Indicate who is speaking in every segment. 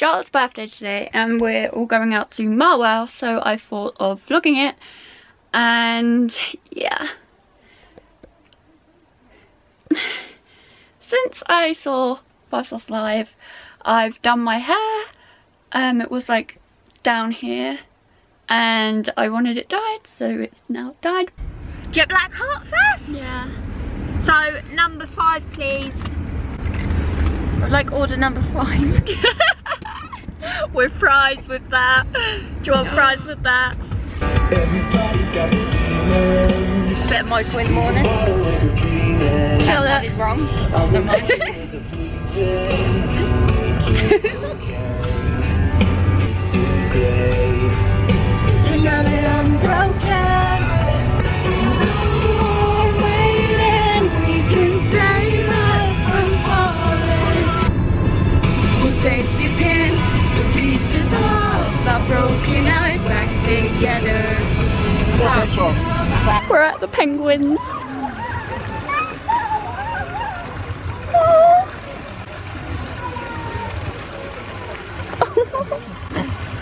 Speaker 1: Charlotte's birthday today and we're all going out to Marwell so I thought of vlogging it and yeah. Since I saw Five Sauce Live I've done my hair, um, it was like down here and I wanted it dyed so it's now dyed.
Speaker 2: Do you black heart first?
Speaker 1: Yeah.
Speaker 2: So number five please.
Speaker 1: like order number five. with fries with that. Do you want fries with that?
Speaker 3: Everybody's got demons.
Speaker 2: Bit of Michael in the morning.
Speaker 1: Tell
Speaker 2: I
Speaker 1: that.
Speaker 2: did wrong.
Speaker 1: We're at the penguins.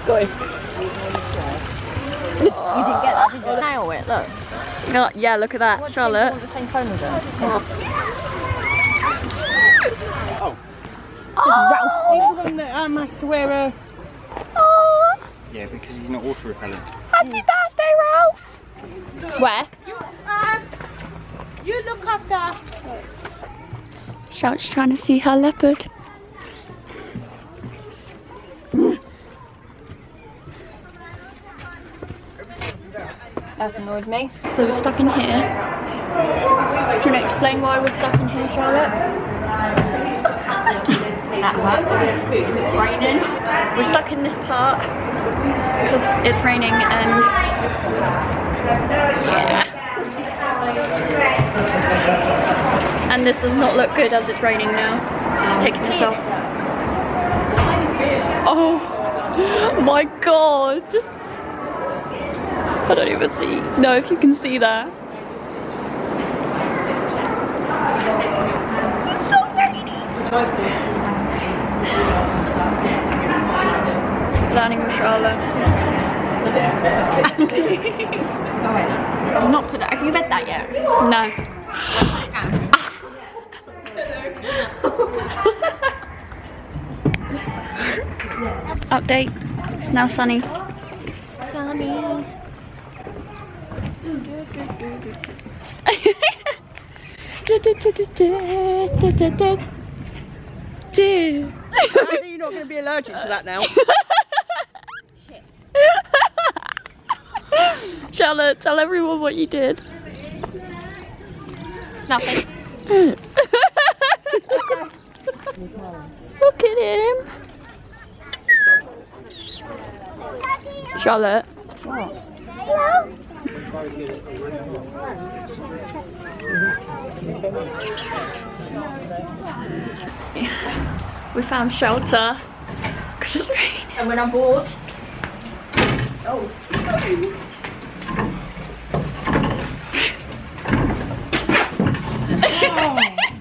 Speaker 1: Go.
Speaker 2: You didn't get that, did you? Nail it, look.
Speaker 1: Oh, yeah, look at that, Charlotte.
Speaker 2: the same phone as her.
Speaker 4: He's the one that um, has to wear a.
Speaker 1: Oh,
Speaker 5: Yeah, because he's not water repellent.
Speaker 1: happy birthday, Ralph. Where?
Speaker 4: Um, you look after.
Speaker 1: Charlotte's trying to see her leopard.
Speaker 2: That's annoyed me.
Speaker 1: So we're stuck in here. Do you want to explain why we're stuck in here, Charlotte?
Speaker 2: That hurt. It's raining.
Speaker 1: We're stuck in this part because it's raining and yeah. And this does not look good as it's raining now. I'm Taking this off. Oh my god! I don't even see. No, if you can see that. It's so rainy. Learning with Charlotte.
Speaker 2: I've not put that. Have you read that yet?
Speaker 1: No. Update. It's now sunny.
Speaker 2: Sunny.
Speaker 4: How are you not going to be allergic to that now?
Speaker 1: Charlotte, tell everyone what you did.
Speaker 2: Nothing.
Speaker 1: Look at him. Charlotte. We found shelter. 'Cause it's raining.
Speaker 2: And when I'm bored, oh.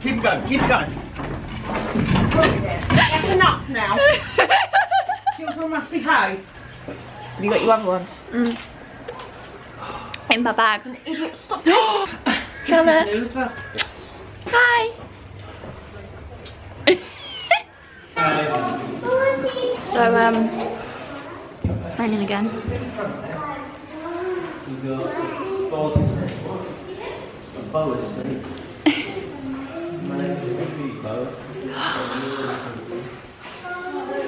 Speaker 5: Keep going, keep going.
Speaker 4: That's enough now. Children must behave.
Speaker 2: have you got your other ones?
Speaker 1: In my bag.
Speaker 2: Idiot, stop.
Speaker 1: Charlotte.
Speaker 4: You as well.
Speaker 1: Hi. so um, it's raining again.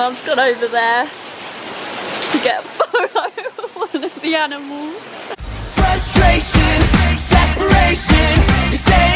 Speaker 1: mum's gone over there to get a photo of one of the animals.
Speaker 3: Frustration, desperation,